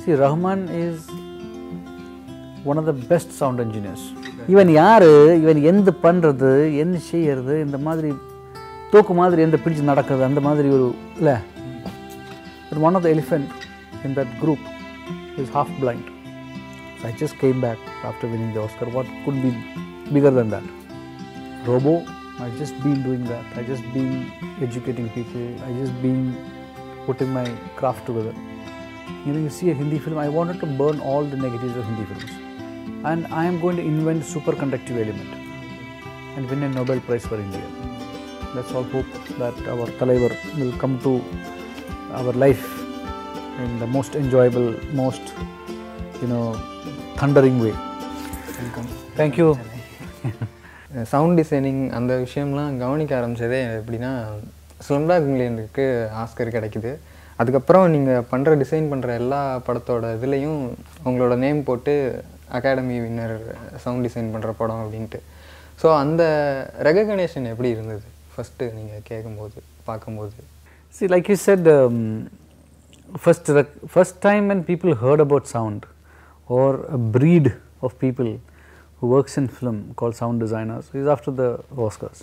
See, Rahman is one of the best sound engineers. இவன் யாரு இவன் எந்த பண்ணுறது என்ன செய்யறது இந்த மாதிரி தூக்கு மாதிரி எந்த பிடிச்சு நடக்கிறது அந்த மாதிரி ஒரு இல்லை But one of the elephant in that group is half blind. So I just came back after winning the Oscar. What could be bigger than that? Robo, I just been doing that. I just been educating people. I just been putting my craft together. You know, you see a Hindi film. I wanted to burn all the negatives of Hindi films, and I am going to invent superconductive element and win a Nobel Prize for India. Let's all hope that our Talaivar will come to our life in the most enjoyable, most you know, thundering way. Thank you. Sound designing அந்த விஷயம்லாம் கவனிக்க ஆரம்பிச்சதே எப்படின்னா Slumdog மில்லியனுக்கு Oscar கிடைக்குது அதுக்கப்புறம் நீங்கள் பண்ணுற design பண்ணுற எல்லா படத்தோட இதுலேயும் உங்களோட நேம் போட்டு அகாடமி வின்னர் சவுண்ட் டிசைன் பண்ணுற படம் அப்படின்ட்டு. ஸோ அந்த ரெகக்னேஷன் எப்படி இருந்தது? ஃபஸ்ட்டு நீங்கள் கேட்கும்போது பார்க்கும்போது. See like you said first the first time and people heard about sound are a breed of people who works in film call sound designers is after the Oscars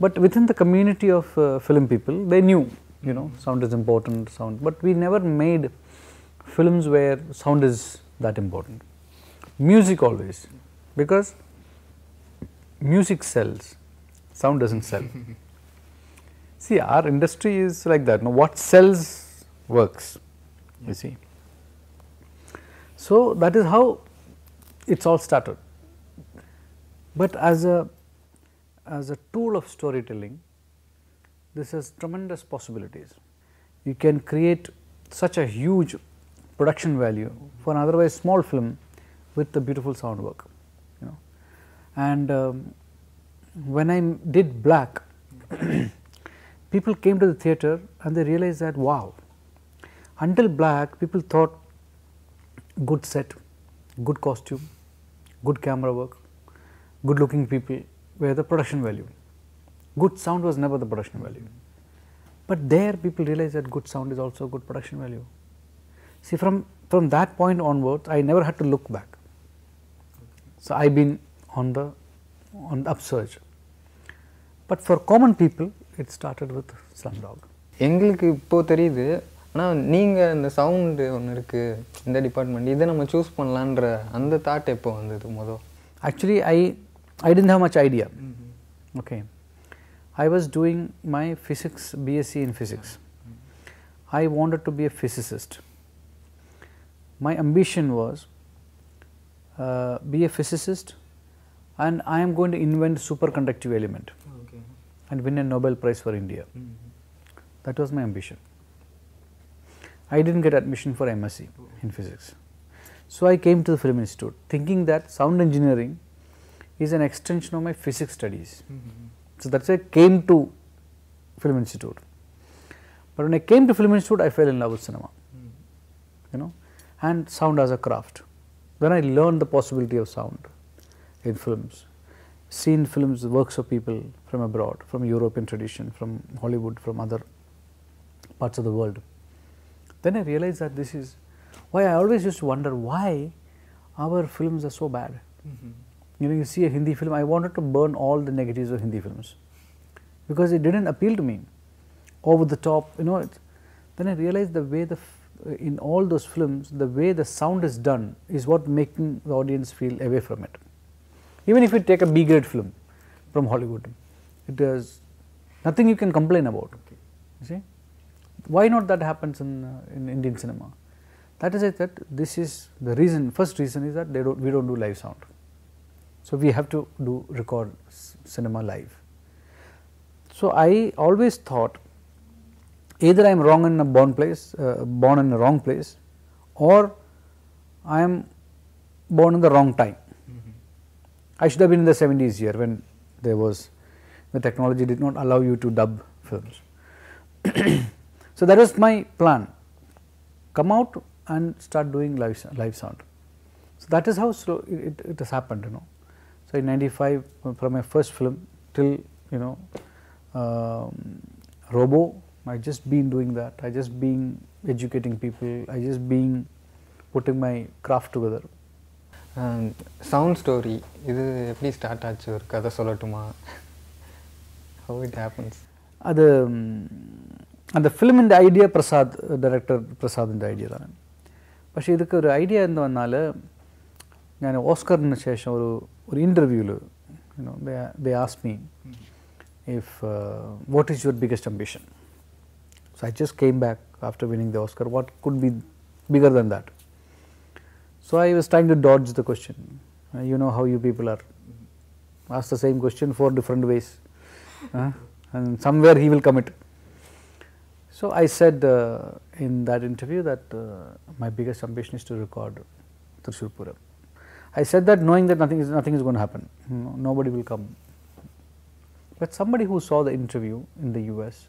but with in the community of film people they knew you know, sound is important, sound. But we never made films where sound is that important. Music always, because music sells, sound doesn't sell. See, our industry is like that. Now, what sells works, you see. So, that is how it's all started. But as a, as a tool of storytelling, this has tremendous possibilities. You can create such a huge production value for an otherwise small film with the beautiful sound work, you know. And um, when I did Black, people came to the theatre and they realized that wow, until black people thought good set, good costume, good camera work, good looking people were the production value. Good sound was never the production value. But there people realized that good sound is also good production value. See from, from that point onwards I never had to look back. So I have been on the on the upsurge. But for common people it started with Slumdog. எங்களுக்கு இப்போ தெரியுது ஆனால் நீங்கள் இந்த sound ஒன்று இருக்குது இந்த department இதை நம்ம சூஸ் பண்ணலான்ற அந்த தாட் எப்போ வந்தது மொதல் Actually, I, I didn't have much idea. Okay. I was doing my physics, BSc in physics. I wanted to be a physicist. My ambition was uh, be a physicist and I am going to invent superconductive element and win a Nobel Prize for India. That was my ambition. I didn't get admission for MSc in physics. So I came to the Film Institute thinking that sound engineering is an extension of my physics studies. So that's why I came to Film Institute. But when I came to Film Institute, I fell in love with cinema, you know, and sound as a craft. Then I learned the possibility of sound in films, seen films, works of people from abroad, from European tradition, from Hollywood, from other parts of the world. Then I realized that this is why I always used to wonder why our films are so bad. Mm-hmm. You know, you see a Hindi film, I wanted to burn all the negatives of Hindi films because it didn't appeal to me. Over the top, you know. Then I realized the way the in all those films, the way the sound is done is what making the audience feel away from it. Even if you take a B grade film from Hollywood, it is nothing you can complain about. You see, why not that happens in uh, in Indian cinema? That is it. That this is the reason. First reason is that they don't we don't do live sound. So we have to do record cinema live. So I always thought either I am wrong in a born place, uh, born in a wrong place, or I am born in the wrong time. I should have been in the 70s here when there was the technology did not allow you to dub films. so that was my plan. Come out and start doing live live sound. So that is how slow it, it, it has happened, you know. So in '95, from my first film till you know um, Robo, I just been doing that. I just been educating people i just being putting my craft together sound story இது எப்படி start ஆச்சு ஒரு கதை சொல்லட்டுமா how it happens അത് ഉം, அந்த ഫിലിമിൻ്റെ ഐഡിയ പ്രസാദ് ഡയറക്ടർ പ്രസാദിൻ്റെ ഐഡിയ തന്നെ പക്ഷേ ഇതൊക്കെ ഒരു ഐഡിയ എന്ന് വന്നാൽ ഞാൻ ഓസ്കറിന് ശേഷം ഒരു Or இன்டர்வியூவில் you know, they, they asked me if uh, what is your biggest ambition. So I just came back after winning the Oscar. What could be bigger than that? So I was trying to dodge the question. Uh, you know how you people are. Ask the same question four different ways, uh, and somewhere he will commit. So I said in that interview that my biggest ambition is to record Thrissur Puram. I said that knowing that nothing is nothing is going to happen. No, nobody will come. But somebody who saw the interview in the US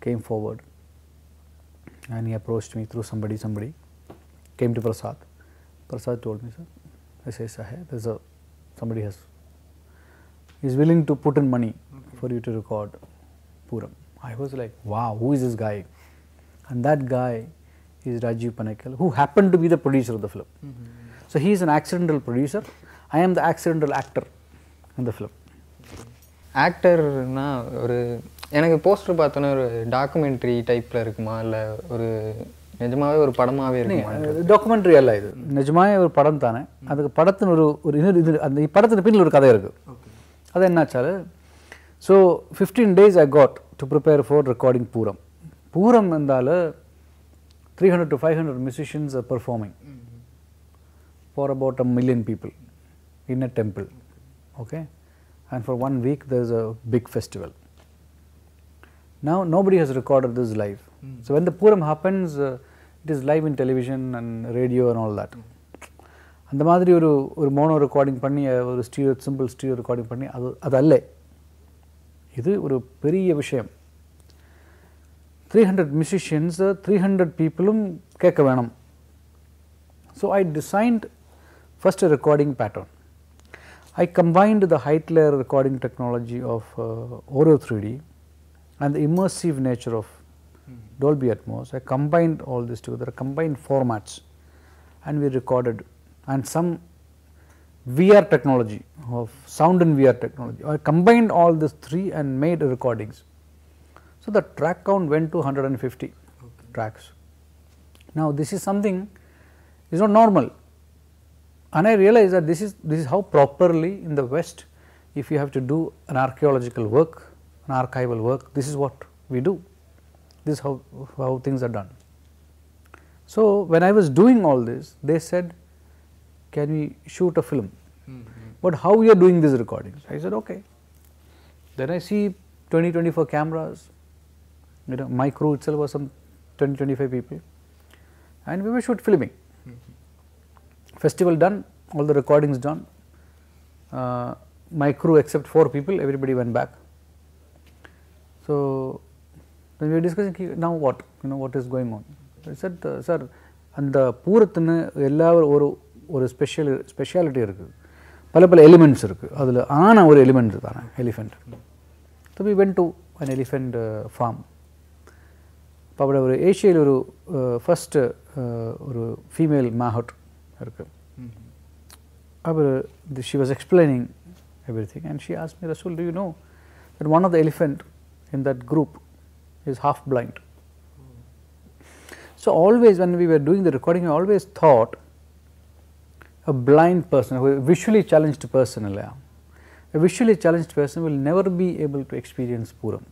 came forward and he approached me through somebody, somebody came to Prasad. Prasad told me, sir, I say, Sahib, there's a, somebody has, is willing to put in money for you to record Puram. I was like, wow, who is this guy? And that guy is Rajiv Panakkal, who happened to be the producer of the film. Mm -hmm. So he is an accidental producer. I am the accidental actor ஆக்டர்னா ஒரு எனக்கு poster பார்த்தோன்னே ஒரு documentary டைப்பில் இருக்குமா? இல்லை ஒரு நிஜமாவே ஒரு படமாகவே இருக்கும்? டாக்குமெண்ட்ரி அல்ல இது. நிஜமாவே ஒரு படம் தானே. அதுக்கு படத்தின் ஒரு ஒரு இன்னொரு இது அந்த படத்தின் பின்னில் ஒரு கதை இருக்குது அது என்னாச்சாலு so fifteen days I got to prepare for recording Pooram Pooram இருந்தாலும் 300 to 500 musicians are performing mm -hmm. for about a million people in a temple. Okay. And for one week, there is a big festival. Now, nobody has recorded this live. Mm. So, when the Puram happens, uh, it is live in television and radio and all that. And the ஒரு ஒரு mono recording panni or stereo simple stereo recording பண்ணி அது அது அல்ல இது ஒரு பெரிய விஷயம் 300 musicians, uh, 300 people. Um, வேணும். So, I designed first a recording pattern. I combined the height layer recording technology of uh, Auro 3D and the immersive nature of. Dolby Atmos. I combined all this together, combined formats and we recorded and some VR technology of sound and VR technology. I combined all these three and made recordings. So the track count went to 150 tracks. Now this is something is not normal. And I realized that this is this is how properly in the West, if you have to do an archaeological work, an archival work, this is what we do. This is how how things are done. So when I was doing all this, they said, "Can we shoot a film?" Mm-hmm. But how we are doing these recordings? I said, "Okay." Then I see 20, 24 cameras You know, my crew itself was some 20, 25 people, and we were shoot filming. Festival done, all the recordings done. Uh, my crew, except four people, everybody went back. So then we were discussing "Ki- now what, you know, what is going on. I said, uh, sir, அந்த பூரத்துன்னு எல்லா ஒரு ஒரு special speciality இருக்குது பல பல elements இருக்குது அதில் ஆன ஒரு எலிமெண்ட் தானே elephant so we went to an elephant farm இப்போ அப்படி ஒரு ஏஷியாவில் ஒரு ஃபஸ்ட்டு ஒரு ஃபீமேல் மேஹட் இருக்குது அவர் she was explaining everything and she ஆஸ் me Rasool to you know that one of the elephant in that group is half blind. So always when we were doing the recording, I always thought a blind person, a visually challenged person, இல்லையா? a visually challenged person will never be able to experience Puram,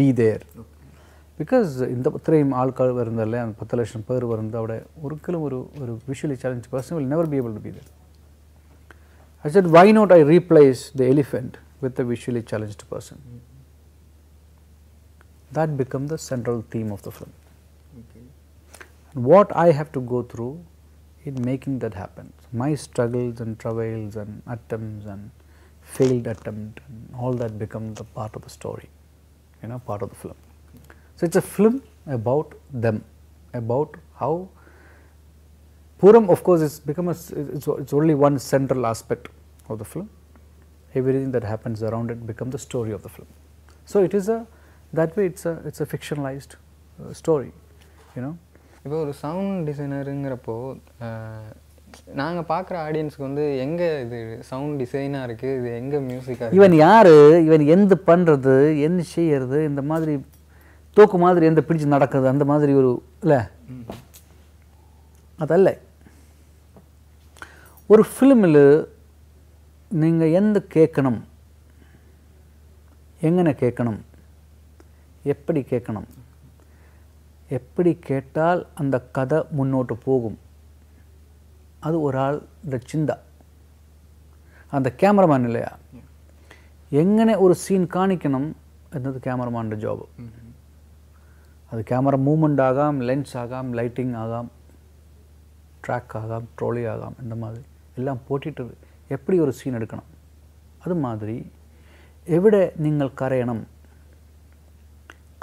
be there. Because ഇന്ന് ഇത്രയും ആൾക്കാർ വരുന്നതല്ലേ പത്ത് ലക്ഷം പേർ വരുന്നത് അവിടെ ഒരിക്കലും ഒരു ഒരു visually challenge person will never be able to be there I said, why not I replace the elephant with a visually challenged person that become the central theme of the film. What I have to go through in making that happen, my struggles and travails and attempts and failed attempt and all that become the part of the story, you know, part of the film. So it's a film about them, about how Puram, of course, is become a, s- it's, it's only one central aspect of the film. Everything that happens around it becomes the story of the film. So it is a that way it's a it's a fictionalized uh, story. you know. இப்போ ஒரு sound டிசைனருங்கிறப்போ நாங்கள் பார்க்குற ஆடியன்ஸ்க்கு வந்து எங்கே இது sound டிசைனாக இருக்குது இது எங்கே மியூசிக்காக இவன் யாரு இவன் எந்த பண்ணுறது என்ன செய்யறது இந்த மாதிரி தூக்கு மாதிரி எந்த பிடிச்சு நடக்குது அந்த மாதிரி ஒரு இல்லை അതല്ല ഒരു ഫിലിമിൽ നിങ്ങൾ എന്ത് കേൾക്കണം എങ്ങനെ കേൾക്കണം எப்படி கேட்கணும் எப்படி கேட்டால் அந்த கதை முன்னோட்டு போகும் அது ஒரு ആളുടെ ചിന്ത அந்த ക്യാമറമാൻ ഇല്ലയാ എങ്ങനെ ഒരു സീൻ കാണിക്കണം എന്നത് ക്യാമറമാൻ്റെ ജോബ് அது கேமரா மூமெண்ட் ஆகாம் லென்ஸ் ஆகாம் லைட்டிங் ஆகாம் ட்ராக் ஆகாம் ட்ரோலி ஆகாம் இந்த மாதிரி. எல்லாம் போட்டிட்டு எப்படி ஒரு சீன் எடுக்கணும்? அது மாதிரி எവിടെ நீங்கள் கரையணும்?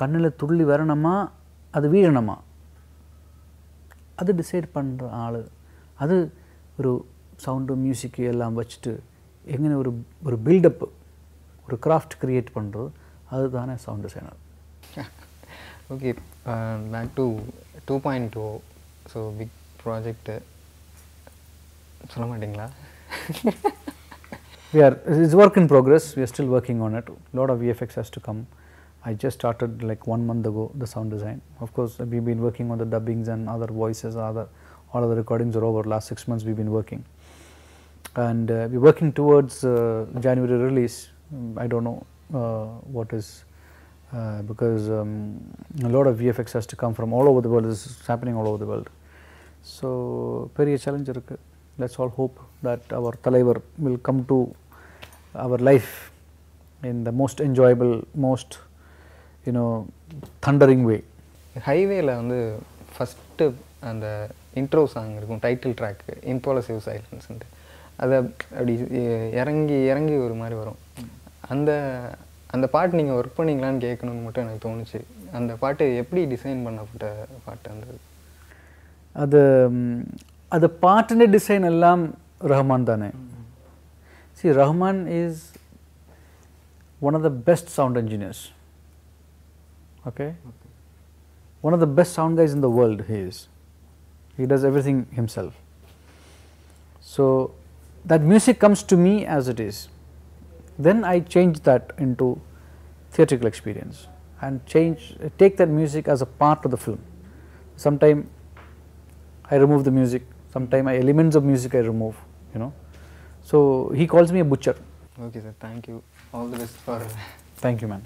கண்ணில் துள்ளி வரணுமா? அது வீழணுமா? அது டிசைட் பண்ணுற ஆள். அது ஒரு சவுண்டு மியூசிக்கு எல்லாம் வச்சுட்டு எங்கே ஒரு ஒரு பில்டப்பு ஒரு கிராஃப்ட் க்ரியேட் பண்ணுறது அதுதானே sound designer okay back to two point two so big project சொல்ல மாட்டிங்களா we are it's work in progress we are still working on it a lot of vfx has to come i just started like one month ago the sound design of course we've been working on the dubbings and other voices other all of the recordings are over last six months we've been working and uh, we're working towards uh, january release Mm, i don't know uh, what is uh, because um, a lot of vfx has to come from all over the world. This is happening all over the world. So பெரிய challenge இருக்குது let's all hope that our தலைவர் will come to our life in the most enjoyable most you know thundering way ஹைவேல வந்து first அந்த intro song இருக்கும் title track impulsive சைலன்ஸ்ன்ட்டு அதை அப்படி இறங்கி இறங்கி ஒரு மாதிரி வரும். அந்த அந்த பாட்டு நீங்கள் ஒர்க் பண்ணிங்களான்னு கேட்கணும்னு மட்டும் எனக்கு தோணுச்சு அந்த பாட்டு எப்படி டிசைன் பண்ணப்பட்ட பாட்டு அந்த அது அது பாட்டின டிசைன் எல்லாம் ரஹ்மான் தானே see Rahman is one of the best sound engineers okay one of the best sound guys in the world he is he does everything himself so that music comes to me as it is then I change that into theatrical experience and change take that music as a part of the film. Sometime I remove the music, sometime I elements of music I remove, you know. So he calls me a butcher. Okay sir, thank you. All the best for Thank you man.